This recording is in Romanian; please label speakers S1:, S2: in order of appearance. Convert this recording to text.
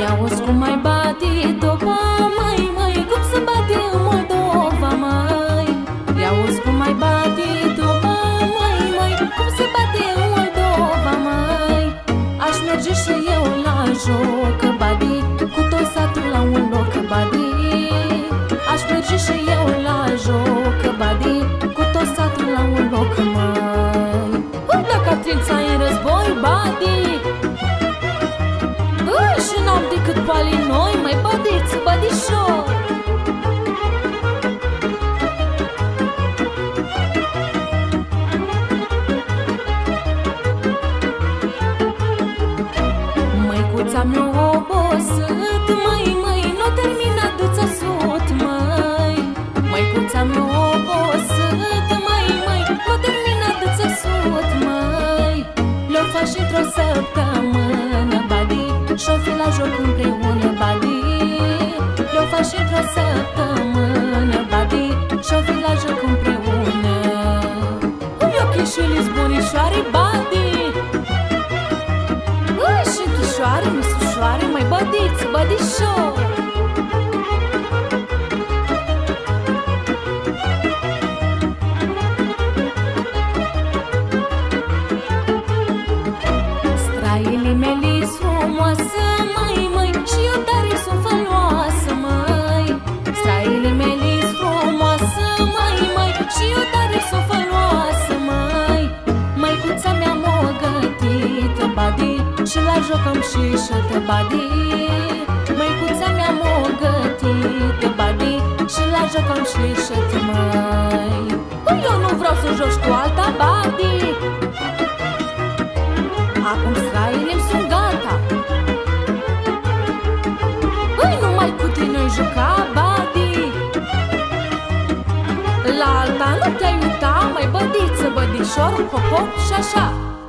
S1: Ia-uzi cum mai bate topa, mai, mai Dacă trința în război, badi și n-am decât pali noi Mai bădiți, bădișor Măicuța mi-a obosit Mai, Și-o fi la joc împreună, badi Le-o faci într-o săptămână, badi Și-o fi la joc împreună. Ui, ochii și lizbunișoare, badi Ui, și chișoare, misușoare, mai bădiți, bădișor Straile mele frumoasă, mai, mai Și eu tare sunt făloasă, mai Straile mele frumoasă, mai, mai Și eu tare sunt făloasă, mai Măicuța mea m-a gătit, badi Și la jocăm și șută, badi. Măicuța mea m-a gătit, badi Și la jocăm și șută, mai Păi eu nu vreau să joci cu alta, badi. Acum straile La alta nu